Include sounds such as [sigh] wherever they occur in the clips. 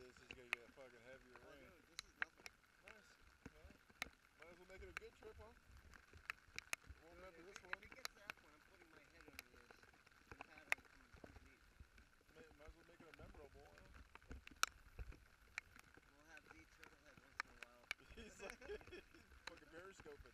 this is gonna get fucking heavier oh. Dude, this is nothing. Nice. Well, might as well make it a good trip, huh? Won't dude, this one. If it gets that one, I'm putting my head under this and paddle from deep. May, might as well make it a memorable one. We'll have Z Turtlehead once in a while. [laughs] He's like [laughs] fucking periscoping.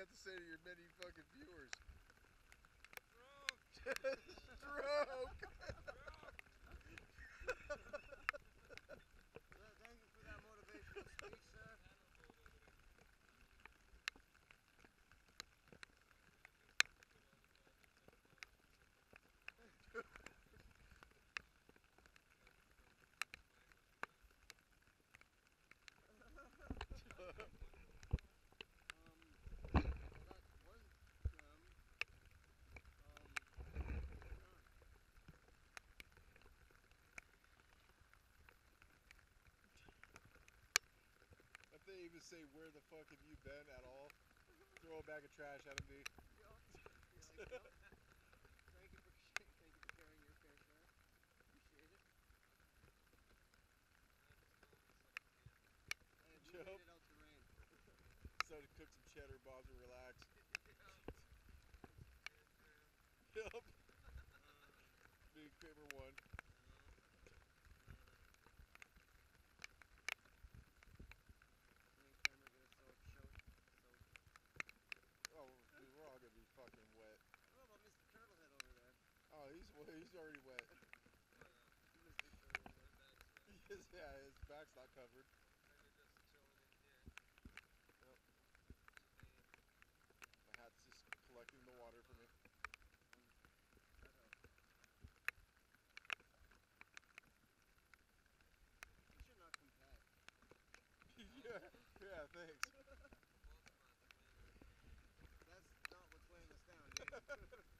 Have to say to your many fucking viewers? Stroke. [laughs] Stroke. [laughs] Well, thank you for that motivational speech, sir. Um, well, that was them. Um, If they even say where the fuck have you been at all, throw a bag of trash at yeah, yeah. Thank you for thank you for sharing your fish, sir. Appreciate it. And made it out the rain. So to cook some cheddar bobs and relax. [laughs] Yup. Big paper one. Anytime we're gonna soak, soak, soak. Oh, dude, we're all gonna be fucking wet. What about Mr. Turtlehead over there? Oh, well, already wet. [laughs] Yeah, his back's not covered. My hat's just collecting the water for me. [laughs] Yeah, yeah, thanks. That's not what's weighing us down, [laughs]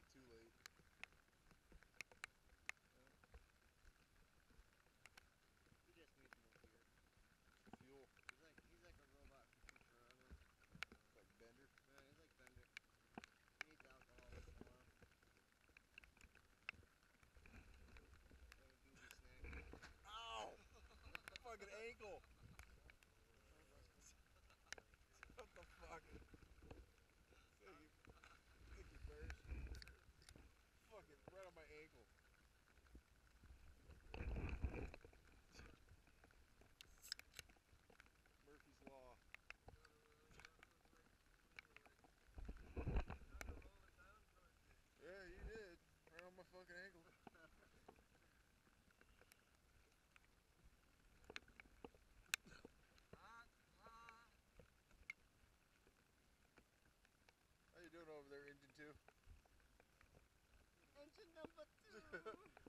like too late. He just needs more beer. Fuel. He's like he's like a robot from Futurama. Like Bender. Yeah, he's like Bender. He needs alcohol once in a while. Like a doobie snack. Ow! fucking ankle. What the fuck? Thank you. Thank you, Bears. Fucking right on my ankle. Murphy's Law. Yeah, you did. Right on my fucking ankle. How you doing over there, Engine 2? Engine number two. [laughs]